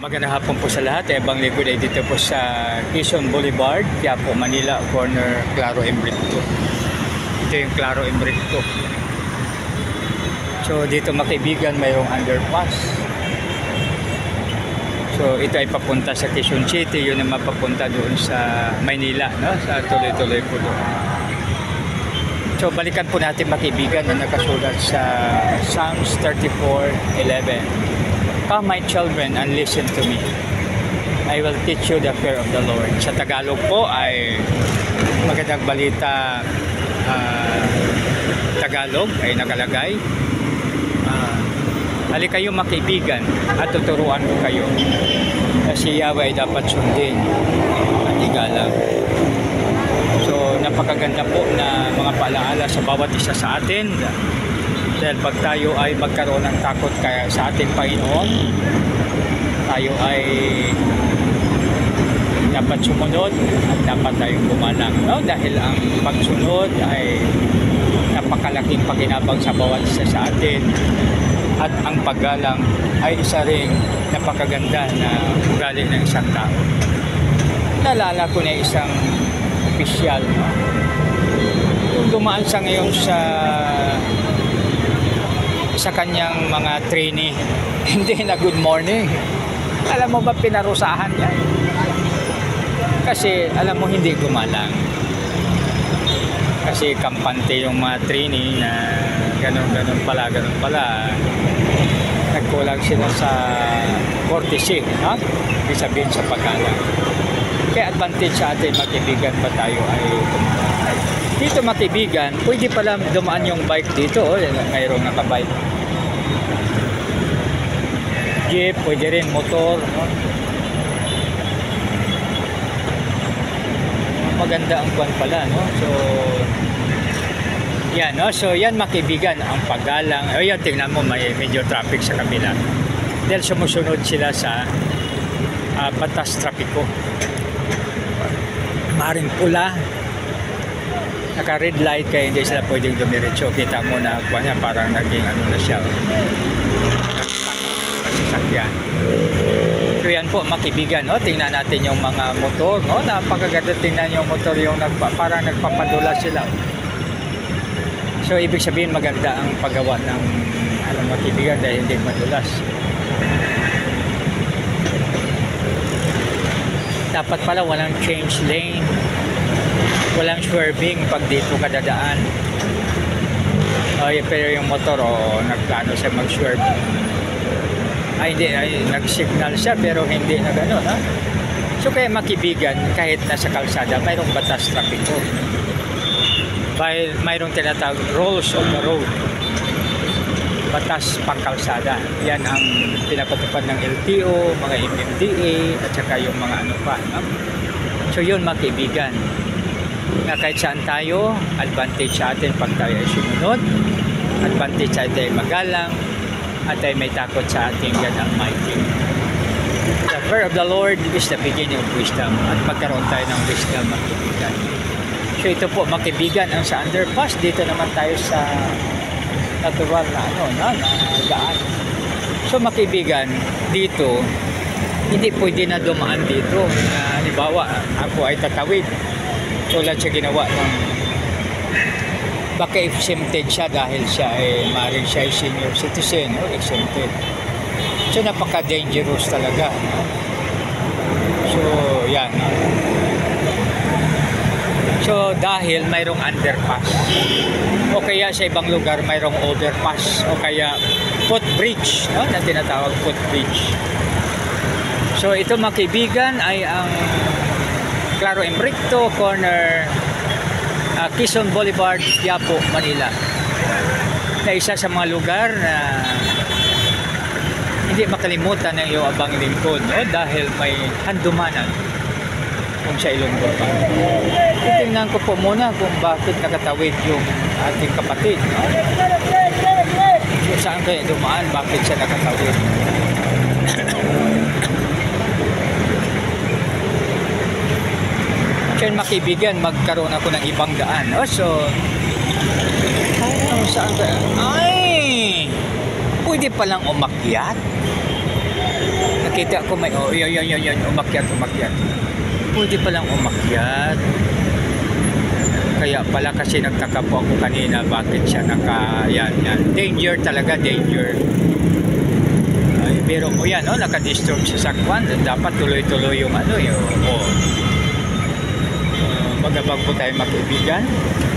Magandang hapon po sa lahat. Ebang Liquid ay dito po sa Quezon Boulevard, Quiapo, Manila, corner Claro Embrito. Ito yung Claro Embrito. So dito makaibigan mayroong underpass. So ito ay papunta sa Quezon City, yun ang mapapunta doon sa Maynila, no? sa tuloy-tuloy po doon. So balikan po natin makaibigan na nakasulat sa Psalms 34:11. Come my children and listen to me. I will teach you the fear of the Lord. Sa Tagalog po ay magandang balita ah, Tagalog ay nakalagay. Uh, hali kayo makaibigan at tuturuan ko kayo na si Yahweh ay dapat sundin at igalang. Napakaganda po na mga paalaala sa bawat isa sa atin. Dahil pag tayo ay magkaroon ng takot kaya sa ating Panginoon tayo ay dapat sumunod at dapat tayong gumalang. No? dahil ang pagsunod ay napakalaking pakinabang sa bawat isa sa atin. At ang paggalang ay isa ring napakaganda na ugali ng isang tao. Naalala ko na isang opisyal? Kung dumaan siya ngayon sa sa kanyang mga trainee. Hindi na good morning. Alam mo ba pinarusahan niya? Kasi alam mo hindi gumalang. Kasi kampante yung mga trainee na ganun ganun pala ganun pala. Nagkulang sila sa courtesy ha? ibig sabihin sa paggalang kaya advantage sa atin magkaibigan pa tayo ay dito makaibigan, pwede pala dumaan yung bike dito. Oh, mayroong nakabike. Jeep, pwede rin motor. No? Maganda ang kwan pala. No? So, yan. No? So, yan makaibigan. Ang paggalang. O yan, tingnan mo, may medyo traffic sa kabila. Dahil sumusunod sila sa uh, batas trapiko. Maring pula, naka red light kaya hindi sila pwedeng dumiretso. Kita mo na kuha niya parang naging ano na siya. Sasakyan. So yan po makibigan no? tingnan natin yung mga motor no? napakaganda tingnan yung motor yung nagpa, parang nagpapadula sila. So ibig sabihin maganda ang paggawa ng ano, makibigan dahil hindi madulas dapat pala walang change lane. Walang swerving pag dito ka dadaan ay pero yung motor oh, nagplano siya mag-swerve. Ay hindi ay nag-signal siya pero hindi na gano'n ha? So kaya makibigan kahit nasa kalsada mayroong batas trapiko. May, mayroong tinatawag rules of the road batas pangkalsada yan ang pinapatupad ng LTO mga MMDA at saka yung mga ano pa no? so yun makibigan na kahit saan tayo, advantage sa atin pag tayo ay sumunod, advantage sa atin magalang, at ay may takot sa ating God Almighty. The fear of the Lord is the beginning of wisdom at magkaroon tayo ng wisdom makibigan. So ito po makibigan ang sa underpass. Dito naman tayo sa natural na ano, na, na daan. So makibigan, dito, hindi pwede na dumaan dito. Na, halimbawa, ako ay tatawid tulad sa ginawa ng baka exempted siya dahil siya ay maaaring siya ay senior citizen o exempted so napaka dangerous talaga so yan so dahil mayroong underpass o kaya sa ibang lugar mayroong overpass o kaya footbridge no? na tinatawag footbridge so ito mga kaibigan ay ang Claro Embricto, corner uh, Quezon Boulevard, Quiapo, Manila. Na isa sa mga lugar na hindi makalimutan ng iyong abang lingkod no? dahil may handumanan kung sa Ilonggo pa. Titingnan ko po muna kung bakit nakatawid yung ating kapatid. So, saan kaya dumaan? Bakit siya nakatawid? Kaya makibigan, magkaroon ako ng ibang daan. Oh, so, ano, saan ka? Ay! Pwede palang umakyat. nakita ko may, oh, yun, yun, yun, yun, umakyat, umakyat. Pwede palang umakyat. Kaya pala kasi nagtaka po ako kanina bakit siya naka, yan, yan. Danger talaga, danger. Ay, pero mo yan, oh, naka-disturb sa sakwan. Dapat tuloy-tuloy yung ano, yung, oh. Uh, magabang po tayo magkaibigan.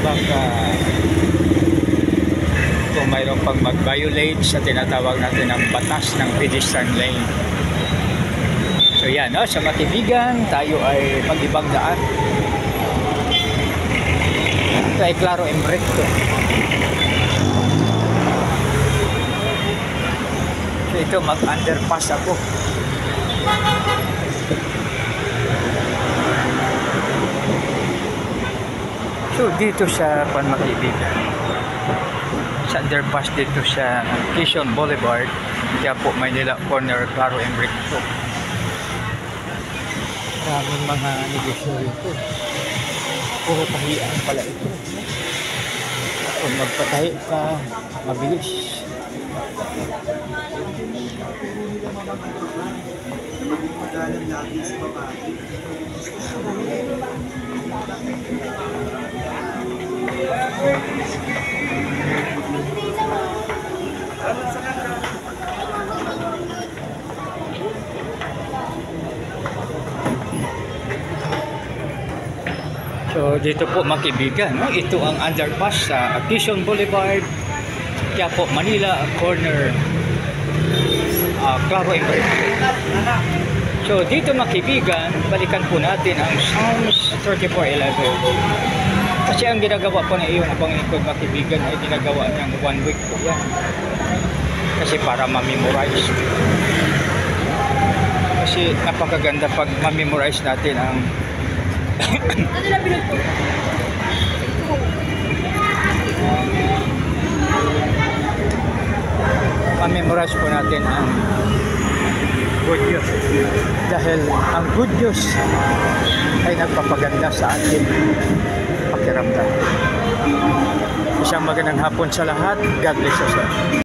Baka kung mayroon pang mag-violate sa tinatawag natin ng batas ng pedestrian lane. So yan, no? sa matibigan, tayo ay mag-ibang daan. Ito ay klaro en recto. So ito, mag-underpass ako. So dito sa Panmakibigan, sa underpass dito sa Quezon Boulevard, kaya po Maynila Corner, Claro and Recto. Maraming mga negosyo rito. Puro tahian pala ito. Kung magpatahi ka, mabilis. So dito po mga kaibigan, no? ito ang underpass sa Quezon Boulevard, Quiapo, Manila, corner uh, Claro and. So dito mga kaibigan, balikan po natin ang Psalms 34.11. Kasi ang ginagawa po ng iyong abang ikod mga kaibigan ay ginagawa niyang one week po yan. Kasi para ma-memorize. Kasi napakaganda pag ma-memorize natin ang Ano na pinag ma-memorize po natin ang good news. Dahil ang good news ay nagpapaganda sa ating pakiramdam. Isang magandang hapon sa lahat. God bless us all.